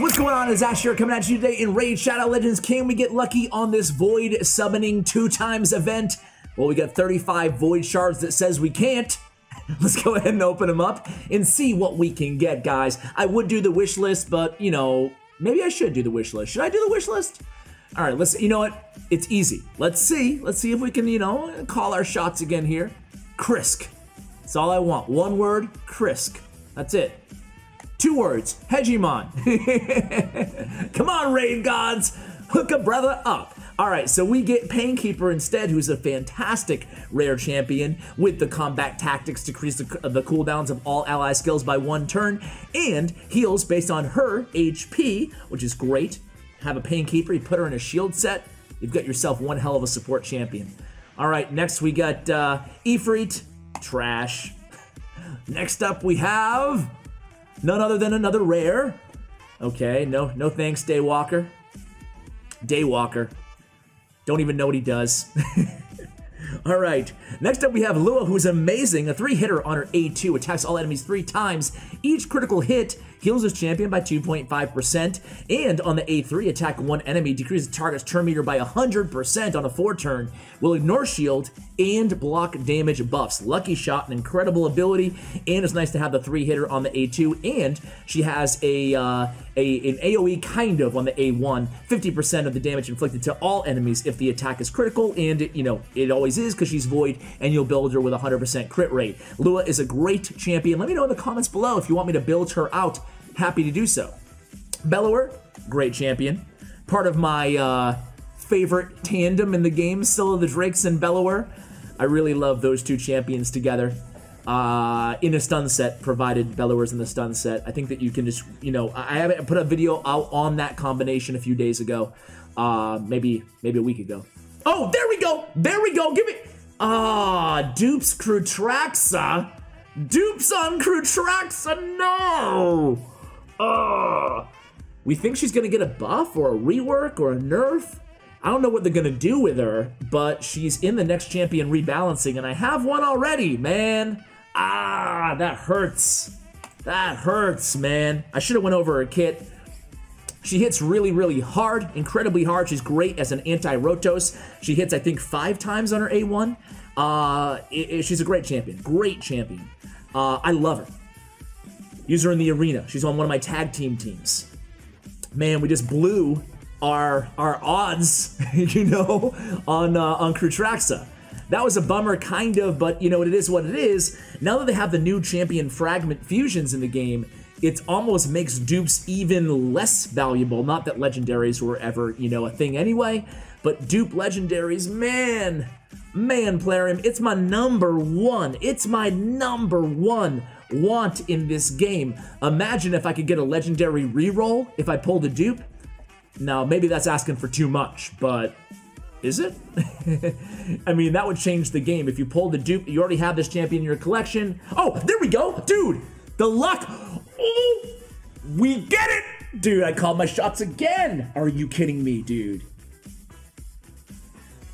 what's going on? It's Ash here coming at you today in Raid Shadow Legends. Can we get lucky on this Void summoning two times event? Well, we got 35 Void shards that says we can't. Let's go ahead and open them up and see what we can get, guys. I would do the wish list, but, you know, maybe I should do the wish list. Should I do the wish list? All right, let's, you know what? It's easy. Let's see. Let's see if we can, you know, call our shots again here. Krisk. That's all I want. One word, Krisk. That's it. Two words, Hegemon. Come on, Raid Gods, hook a brother up. All right, so we get Painkeeper instead, who's a fantastic rare champion with the combat tactics, decrease the, the cooldowns of all ally skills by one turn, and heals based on her HP, which is great. Have a Painkeeper, you put her in a shield set, you've got yourself one hell of a support champion. All right, next we got uh, Ifrit, trash. Next up we have None other than another rare. Okay, no, no thanks, Daywalker. Daywalker. Don't even know what he does. all right, next up we have Lua, who's amazing. A three-hitter on her A2, attacks all enemies three times. Each critical hit heals his champion by 2.5%, and on the A3, attack one enemy, decreases target's turn meter by 100% on a four turn, will ignore shield and block damage buffs. Lucky shot, an incredible ability, and it's nice to have the three hitter on the A2, and she has a, uh, a an AoE kind of on the A1, 50% of the damage inflicted to all enemies if the attack is critical, and you know, it always is because she's void, and you'll build her with 100% crit rate. Lua is a great champion. Let me know in the comments below if you want me to build her out happy to do so. Bellower, great champion. Part of my uh, favorite tandem in the game, Scyl of the Drakes and Bellower. I really love those two champions together. Uh, in a stun set, provided Bellower's in the stun set. I think that you can just, you know, I haven't put a video out on that combination a few days ago. Uh, maybe, maybe a week ago. Oh, there we go! There we go! Give me... Ah, dupes Krutraxa. Dupes on Krutraxa, no! Ugh. We think she's gonna get a buff or a rework or a nerf. I don't know what they're gonna do with her, but she's in the next champion rebalancing, and I have one already, man. Ah, that hurts. That hurts, man. I should have went over her kit. She hits really, really hard, incredibly hard. She's great as an anti-Rotos. She hits, I think, five times on her A1. Uh, it, it, she's a great champion, great champion. Uh, I love her. Use her in the arena. She's on one of my tag team teams. Man, we just blew our our odds, you know, on uh, on Krutraxa. That was a bummer, kind of, but you know, it is what it is. Now that they have the new champion fragment fusions in the game, it almost makes dupes even less valuable. Not that legendaries were ever, you know, a thing anyway, but dupe legendaries, man, man, Plarium, it's my number one. It's my number one want in this game. Imagine if I could get a legendary reroll if I pulled a dupe. Now, maybe that's asking for too much, but is it? I mean, that would change the game. If you pulled a dupe, you already have this champion in your collection. Oh, there we go. Dude, the luck. We get it. Dude, I called my shots again. Are you kidding me, dude?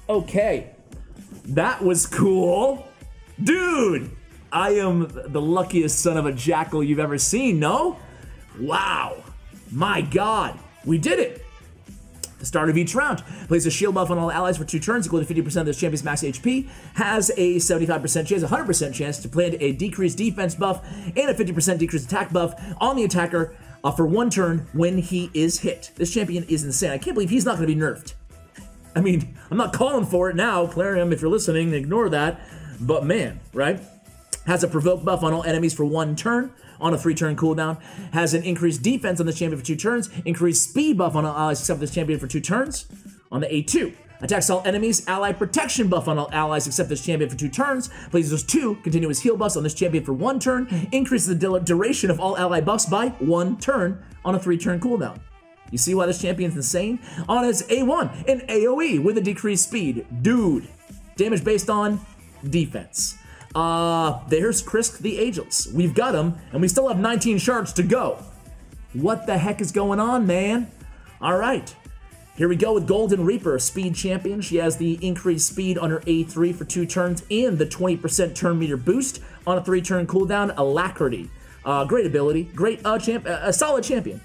Okay. That was cool. Dude, I am the luckiest son of a jackal you've ever seen, no? Wow. My god. We did it. The start of each round. Places a shield buff on all allies for two turns, equal to 50% of this champion's max HP. Has a 75% chance, 100% chance to plant a decreased defense buff and a 50% decreased attack buff on the attacker uh, for one turn when he is hit. This champion is insane. I can't believe he's not going to be nerfed. I mean, I'm not calling for it now. Plarium, if you're listening, ignore that. But man, right? Has a provoke buff on all enemies for one turn on a three turn cooldown. Has an increased defense on this champion for two turns. Increased speed buff on all allies except this champion for two turns on the A2. Attacks all enemies. Ally protection buff on all allies except this champion for two turns. Places two continuous heal buffs on this champion for one turn. Increases the duration of all ally buffs by one turn on a three turn cooldown. You see why this champion's insane? On his A1, an AoE with a decreased speed. Dude. Damage based on defense. Uh, there's Krisk the Ageless. We've got him, and we still have 19 shards to go. What the heck is going on, man? All right. Here we go with Golden Reaper, speed champion. She has the increased speed on her A3 for two turns and the 20% turn meter boost on a three turn cooldown. Alacrity. Uh, great ability. Great uh, champ, uh, a solid champion.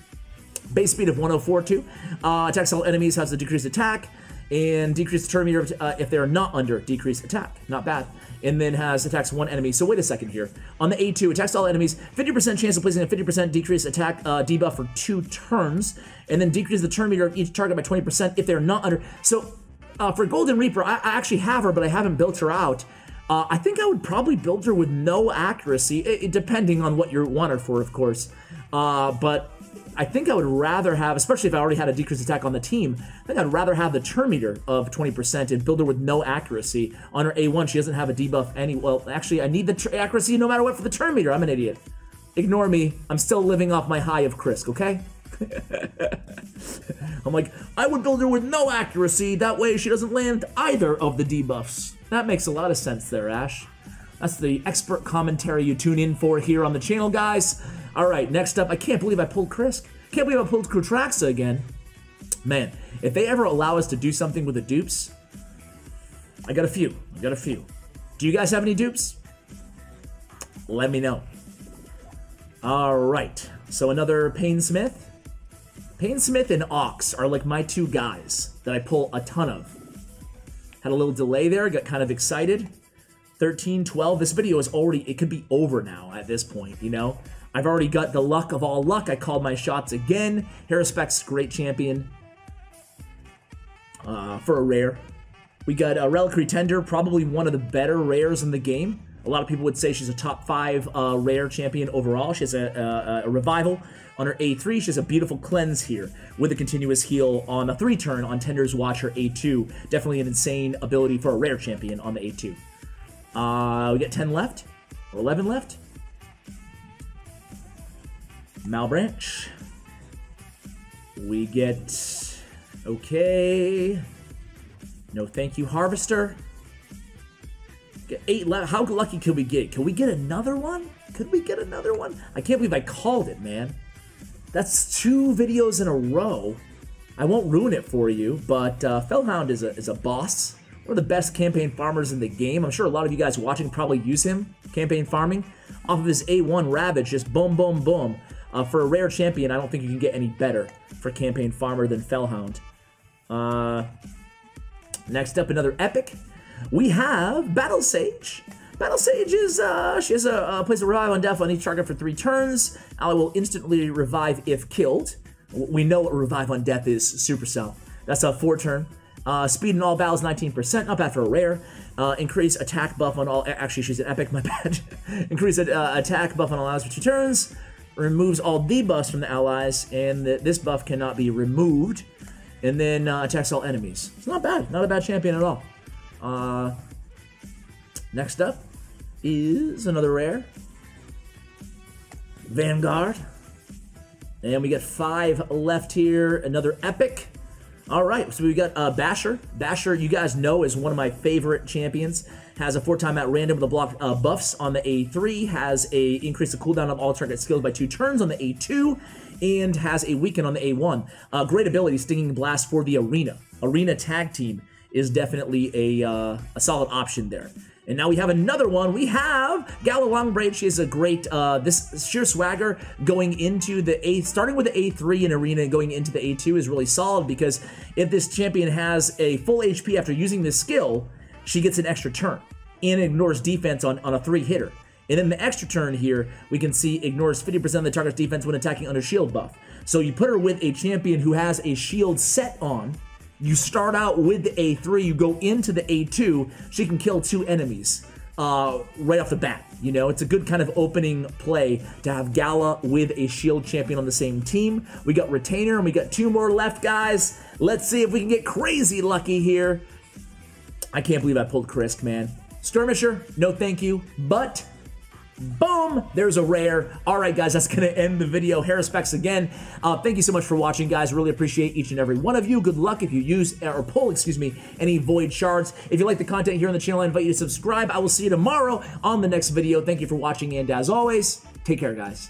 Base speed of 104.2. Uh, attacks all enemies, has a decreased attack, and decreased turn meter uh, if they are not under decreased attack. Not bad. And then has attacks one enemy. So wait a second here. On the A2, attacks all enemies, 50% chance of placing a 50% decrease attack uh, debuff for two turns, and then decrease the turn meter of each target by 20% if they're not under. So uh, for Golden Reaper, I, I, actually have her, but I haven't built her out. Uh, I think I would probably build her with no accuracy, it, it, depending on what you want her for, of course. Uh, but I think I would rather have, especially if I already had a decreased attack on the team, I think I'd rather have the turn meter of 20% and build her with no accuracy. On her A1, she doesn't have a debuff any. Well, actually, I need the accuracy no matter what for the turn meter. I'm an idiot. Ignore me. I'm still living off my high of Krisk, okay? I'm like, I would build her with no accuracy. That way she doesn't land either of the debuffs. That makes a lot of sense there, Ash. That's the expert commentary you tune in for here on the channel, guys. All right, next up, I can't believe I pulled Krisk. Can't believe I pulled Krutraxa again. Man, if they ever allow us to do something with the dupes, I got a few. I got a few. Do you guys have any dupes? Let me know. All right, so another Painsmith. Payne Smith and Ox are like my two guys that I pull a ton of. Had a little delay there, got kind of excited. 13, 12, this video is already, it could be over now at this point, you know? I've already got the luck of all luck. I called my shots again. Haruspex, great champion uh, for a rare. We got a Reliquary Tender, probably one of the better rares in the game. A lot of people would say she's a top five uh, rare champion overall. She has a, a, a, revival on her A3. She has a beautiful cleanse here with a continuous heal on a three turn on Tender's Watch, her A2. Definitely an insane ability for a rare champion on the A2. Uh, we got 10 left, or 11 left. Malbranch. We get... Okay. No thank you, Harvester. Get eight left. How lucky could we get? Can we get another one? Could we get another one? I can't believe I called it, man. That's two videos in a row. I won't ruin it for you, but uh, Fellhound is a, is a boss. One of the best campaign farmers in the game. I'm sure a lot of you guys watching probably use him, campaign farming. Off of his A1 Ravage, just boom, boom, boom. Uh, for a rare champion, I don't think you can get any better for campaign farmer than Fellhound. Uh, next up, another epic. We have Battle Sage. Battle Sage is, uh, she has a, uh, place a revive on death on each target for three turns. Ally will instantly revive if killed. We know what revive on death is, Supercell. That's a four turn. Uh, speed in all battles, 19%, not bad for a rare. Uh, increase attack buff on all, actually she's an epic, my bad. increase uh, attack buff on all allies for two turns removes all debuffs from the allies, and the, this buff cannot be removed. And then uh, attacks all enemies. It's not bad. Not a bad champion at all. Uh, next up is another rare. Vanguard. And we got five left here. Another epic. All right, so we got uh, Basher. Basher, you guys know, is one of my favorite champions. Has a four time at random with the block uh, buffs on the A3. Has a increase the cooldown of all target skills by two turns on the A2, and has a weaken on the A1. Uh, great ability, Stinging Blast for the Arena. Arena tag team is definitely a uh, a solid option there. And now we have another one. We have Gala Longbraid. She is a great, uh, this sheer swagger going into the A, starting with the A3 in Arena and going into the A2 is really solid because if this champion has a full HP after using this skill, she gets an extra turn and ignores defense on, on a three hitter. And then the extra turn here, we can see ignores 50% of the target's defense when attacking under shield buff. So you put her with a champion who has a shield set on, you start out with the A3, you go into the A2, she can kill two enemies uh, right off the bat. You know, it's a good kind of opening play to have Gala with a shield champion on the same team. We got Retainer and we got two more left, guys. Let's see if we can get crazy lucky here. I can't believe I pulled Krisk, man. Skirmisher, no thank you, but Boom! There's a rare. All right, guys, that's going to end the video. Haruspex again. Uh, thank you so much for watching, guys. Really appreciate each and every one of you. Good luck if you use or pull, excuse me, any void shards. If you like the content here on the channel, I invite you to subscribe. I will see you tomorrow on the next video. Thank you for watching, and as always, take care, guys.